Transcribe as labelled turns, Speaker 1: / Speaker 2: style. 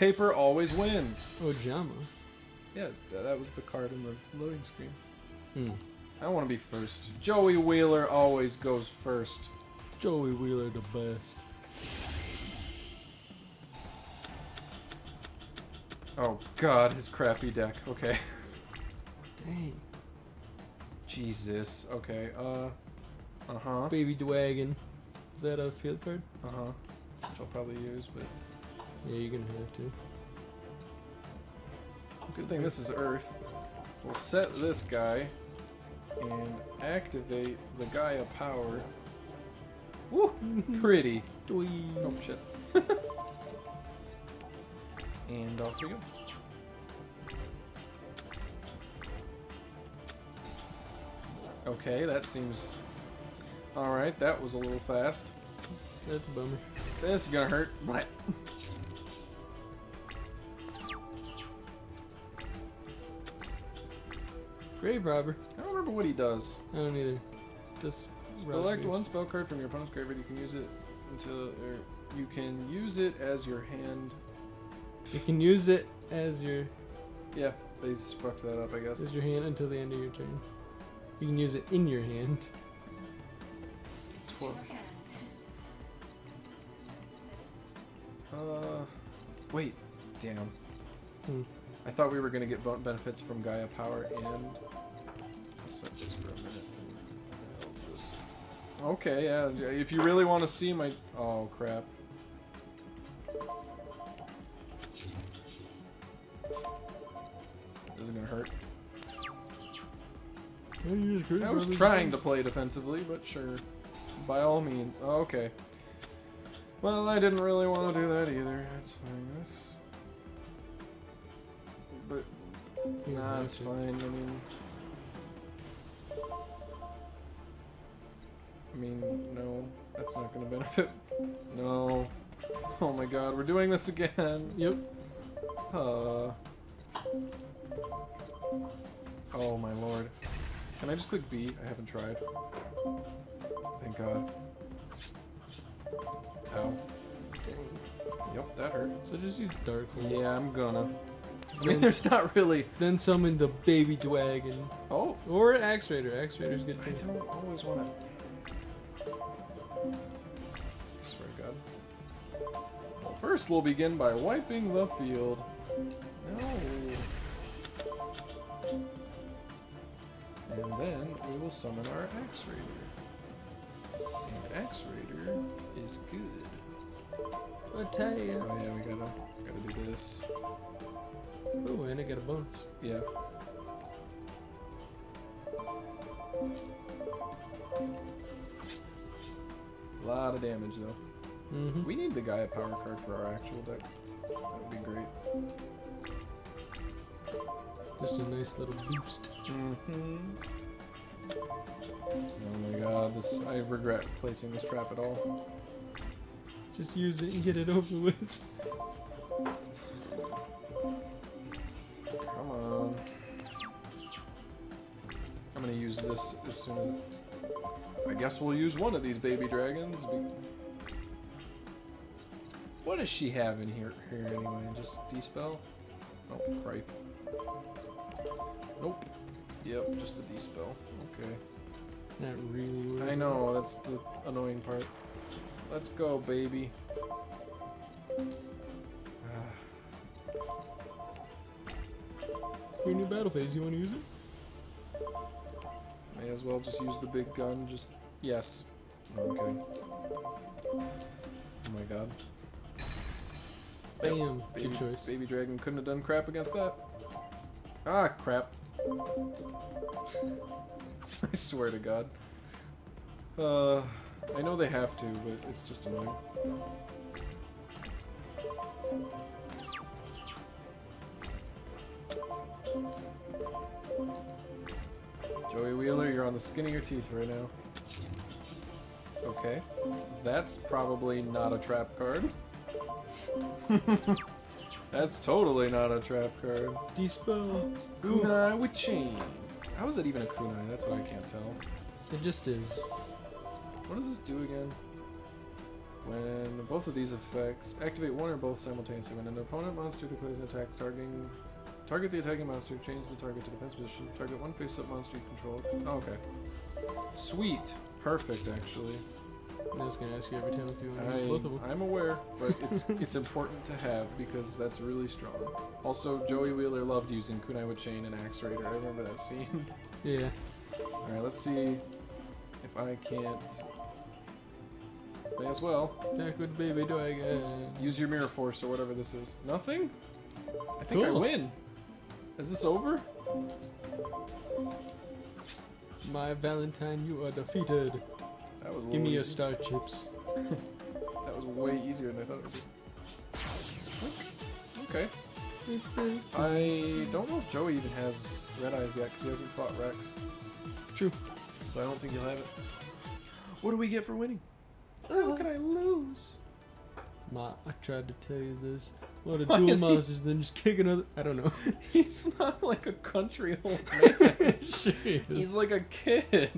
Speaker 1: paper always wins.
Speaker 2: Oh, Ojama.
Speaker 1: Yeah, that was the card in the loading screen.
Speaker 2: Hmm.
Speaker 1: I want to be first. Joey Wheeler always goes first.
Speaker 2: Joey Wheeler the best.
Speaker 1: Oh God, his crappy deck. Okay.
Speaker 2: Dang.
Speaker 1: Jesus. Okay. Uh. Uh huh.
Speaker 2: Baby Dwagon. Is that a field card?
Speaker 1: Uh huh. Which I'll probably use, but
Speaker 2: Yeah, you're gonna have to.
Speaker 1: good thing this is Earth. We'll set this guy and activate the Gaia power. Woo! Pretty. Oh shit. and off we go. Okay, that seems. Alright, that was a little fast.
Speaker 2: That's a bummer.
Speaker 1: This is gonna hurt. What?
Speaker 2: Grave Robber.
Speaker 1: I don't remember what he does.
Speaker 2: I don't either. Just
Speaker 1: Select one spell card from your opponent's graveyard. You can use it until, or you can use it as your hand.
Speaker 2: You can use it as your
Speaker 1: Yeah, they just fucked that up, I guess.
Speaker 2: as your hand until the end of your turn. You can use it in your hand.
Speaker 1: Twelve. Uh, wait, damn.
Speaker 2: Hmm.
Speaker 1: I thought we were gonna get bon- benefits from Gaia Power and. Okay, yeah. If you really want to see my, oh crap. This is hurt.
Speaker 2: You use Grave
Speaker 1: I was trying to play defensively, but sure. By all means. Oh, okay. Well, I didn't really want to do that either. That's fine. This. But nah, it's fine. I mean. I mean, no, that's not gonna benefit. No. Oh my God, we're doing this again.
Speaker 2: Yep.
Speaker 1: Uh. Oh my lord. Can I just click B? I haven't tried. Thank God. Ow. Yep, that hurt.
Speaker 2: So just use Dark Hole.
Speaker 1: Yeah, I'm gonna. I mean, there's not really.
Speaker 2: Then summon the Baby Dwagon.
Speaker 1: Oh,
Speaker 2: Or an Axe Raider. Axe Raider's good
Speaker 1: I don't always want to. Swear to God. Well, first we'll begin by wiping the field. No. And then we will summon our Axe Raider. And Axe Raider is good.
Speaker 2: Attack.
Speaker 1: Oh yeah, we gotta gotta do this.
Speaker 2: Oh, and I get a bonus.
Speaker 1: Yeah. A lot of damage though.
Speaker 2: Mm-hmm.
Speaker 1: We need the Gaia power card for our actual deck. That would be great.
Speaker 2: Just a nice little boost.
Speaker 1: Mm-hmm. Oh my god, this I regret placing this trap at all.
Speaker 2: Just use it and get it over with.
Speaker 1: I'm gonna use this as soon as I guess we'll use one of these baby dragons. What does she have in here here anyway? Just dispel? Oh, cripe. Nope. Yep, just the dispel. Okay.
Speaker 2: Not really.
Speaker 1: I know, that's the annoying part. Let's go, baby.
Speaker 2: Your new battle phase, you want to use it?
Speaker 1: May as well just use the big gun, just... Yes. Okay. Oh my god.
Speaker 2: Bam.
Speaker 1: Baby,
Speaker 2: Good choice.
Speaker 1: Baby Dragon couldn't have done crap against that. Ah, crap. I swear to god. Uh, I know they have to, but it's just annoying. On the skin of your teeth right now. Okay. That's probably not a trap card. That's totally not a trap card.
Speaker 2: Dispel.
Speaker 1: Kunai with chain. How is it even a kunai? That's what I can't tell.
Speaker 2: It just is.
Speaker 1: What does this do again? When both of these effects activate one or both simultaneously, when an opponent monster declares an attack targeting target the attacking monster, change the target to defense position. Target one face-up monster you control. Oh, okay. Sweet. Perfect, actually.
Speaker 2: I was gonna ask you every time if you want to use both of them.
Speaker 1: I'm aware, but it's it's important to have because that's really strong. Also, Joey Wheeler loved using Kunai with Chain and Axe Raider. I remember that scene.
Speaker 2: Yeah.
Speaker 1: Alright, let's see if I can't. May as well.
Speaker 2: Attack with baby dragon.
Speaker 1: Use your Mirror Force or whatever this is. Nothing? I think I win. Is this over?
Speaker 2: Mai Valentine, you are defeated.
Speaker 1: That was
Speaker 2: Give me
Speaker 1: little
Speaker 2: your star chips.
Speaker 1: That was way easier than I thought it would be. Okay. I don't know if Joey even has Red Eyes yet because he hasn't fought Rex.
Speaker 2: True.
Speaker 1: So I don't think he'll have it. What do we get for winning? Uh-huh. How can I lose?
Speaker 2: Ma, I tried to tell you this. What a
Speaker 1: Why
Speaker 2: dual
Speaker 1: he-
Speaker 2: then just kick another. I don't know.
Speaker 1: He's not like a country old man. He's like a kid.